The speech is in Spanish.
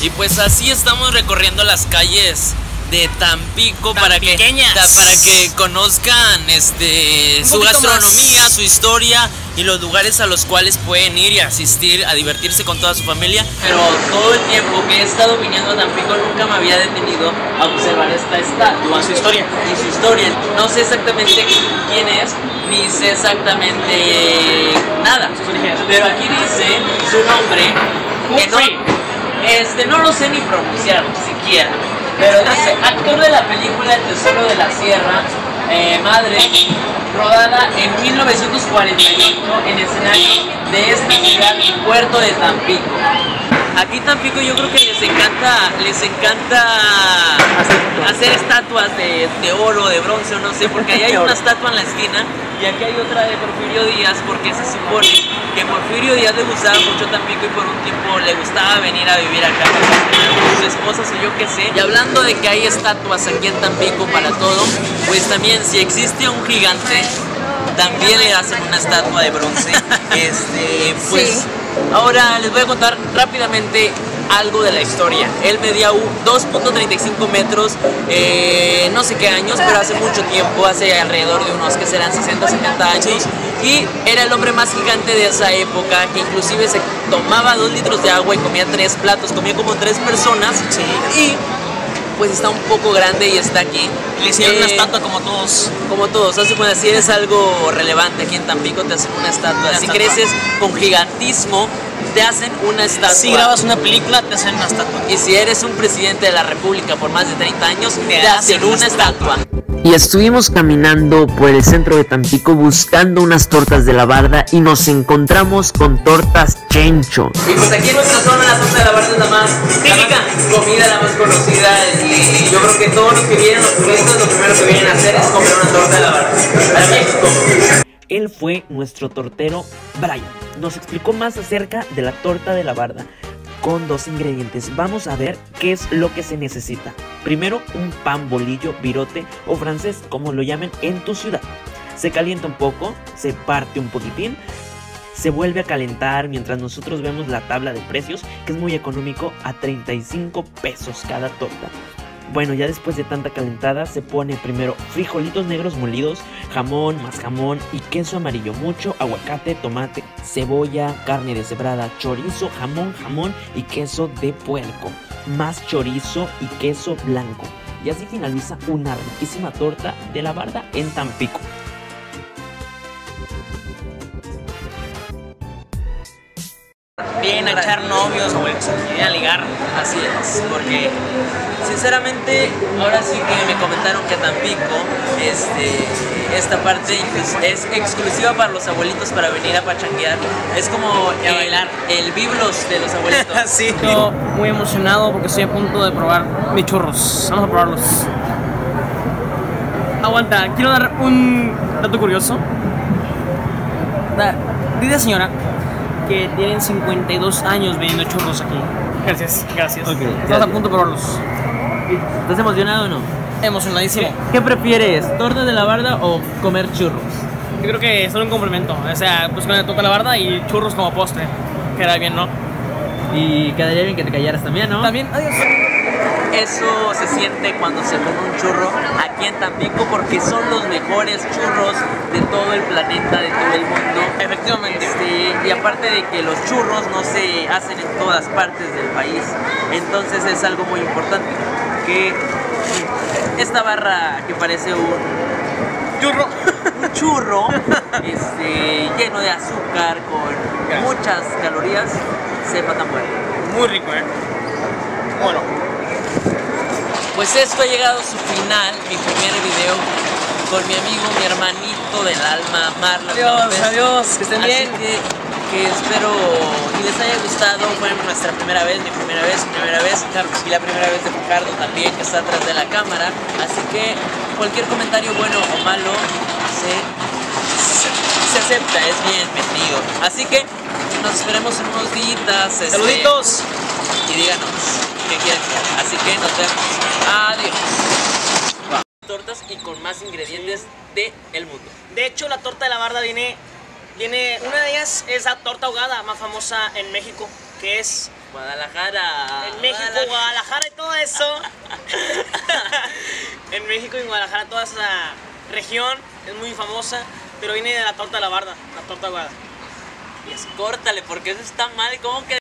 Y pues así estamos recorriendo las calles de Tampico para que, para que conozcan este su gastronomía, su historia y los lugares a los cuales pueden ir y asistir a divertirse con toda su familia. Pero todo el tiempo que he estado viniendo a Tampico nunca me había detenido a observar esta estatua. Y su historia. Y su historia. No sé exactamente quién es, ni sé exactamente nada. Pero aquí dice su nombre. Este, no lo sé ni pronunciar siquiera. Pero dice, actor de la película El Tesoro de la Sierra, eh, Madre, rodada en 1948 en escenario de esta ciudad, Puerto de Tampico. Aquí Tampico yo creo que les encanta, les encanta hacer estatuas de, de oro, de bronce o no sé, porque ahí hay una estatua en la esquina y aquí hay otra de Porfirio Díaz porque se supone que Porfirio Díaz le gustaba mucho Tampico y por un tiempo le gustaba venir a vivir acá con sus esposas o yo qué sé. Y hablando de que hay estatuas aquí en Tampico para todo, pues también si existe un gigante, también le hacen una estatua de bronce. Este, pues ahora les voy a contar rápidamente algo de la historia. Él medía 2.35 metros, eh, no sé qué años, pero hace mucho tiempo, hace alrededor de unos que serán 60, 70 años. Y era el hombre más gigante de esa época, que inclusive se tomaba dos litros de agua y comía tres platos, comía como tres personas. Y pues está un poco grande y está aquí. Le hicieron una estatua como todos. Como todos, así cuando si eres algo relevante aquí en Tampico te hacen una estatua. si creces con gigantismo, te hacen una estatua. Si grabas una película, te hacen una estatua. Y si eres un presidente de la República por más de 30 años, te, hacen una estatua. Y estuvimos caminando por el centro de Tampico buscando unas tortas de la barda y nos encontramos con tortas Chencho. Y pues aquí en nuestra zona la torta de la barda es la más típica comida, la más conocida y yo creo que todos los que vienen, los turistas, lo primero que vienen a hacer es comer una torta de la barda. Él fue nuestro tortero Brian. Nos explicó más acerca de la torta de la barda con dos ingredientes. Vamos a ver qué es lo que se necesita. Primero, un pan bolillo, virote o francés, como lo llamen en tu ciudad. Se calienta un poco, se parte un poquitín, se vuelve a calentar mientras nosotros vemos la tabla de precios, que es muy económico, a 35 pesos cada torta. Bueno, ya después de tanta calentada se pone primero frijolitos negros molidos, jamón, más jamón y queso amarillo, mucho aguacate, tomate, cebolla, carne deshebrada, chorizo, jamón, jamón y queso de puerco, más chorizo y queso blanco. Y así finaliza una riquísima torta de la barda en Tampico. A echar novios o vienen a ligar. Así es, porque sinceramente ahora sí que me comentaron que Tampico, este, esta parte pues, es exclusiva para los abuelitos para venir a pachanguear. Es como a bailar. el biblos de los abuelitos. sí. Estoy muy emocionado porque estoy a punto de probar mis churros. Vamos a probarlos. Aguanta, quiero dar un dato curioso. Da- Dice señora que tienen 52 años vendiendo churros aquí. Gracias, gracias. Estamos a punto de probarlos. ¿Estás emocionado o no? Emocionadísimo. ¿Qué prefieres, torta de la barda o comer churros? Yo creo que son un complemento. O sea, pues con el toca la barda y churros como postre. Queda bien, ¿no? Y quedaría bien que te callaras también, ¿no? También, adiós. Eso se siente cuando se come un churro aquí en Tampico porque son los mejores churros de todo el planeta, de todo el mundo. Efectivamente. Este, y aparte de que los churros no se hacen en todas partes del país, entonces es algo muy importante que esta barra que parece un Churro. un churro este, lleno de azúcar con muchas calorías sepa tan bueno. Muy rico, ¿eh? Bueno, Pues esto ha llegado a su final, mi primer video con mi amigo, mi hermanito del alma, Marlon adiós, López. adiós. Que estén Así bien. que, que espero y les haya gustado. Fue nuestra primera vez, mi primera vez, mi primera vez. Y la primera vez de Ricardo también, que está atrás de la cámara. Así que cualquier comentario bueno o malo se, se, se acepta, es bienvenido. Así que nos esperemos en unos días. este, Saluditos. y díganos quieren. Así que nos vemos. Adiós. tortas y con más ingredientes de el mundo. De hecho, la torta de la barda viene, viene, una de ellas es la torta ahogada más famosa en México, que es Guadalajara. en México, Guadalajara y todo eso. en México y Guadalajara, toda esa región es muy famosa, pero viene de la torta de la barda, la torta ahogada. Córtale, porque eso está mal. ¿Cómo que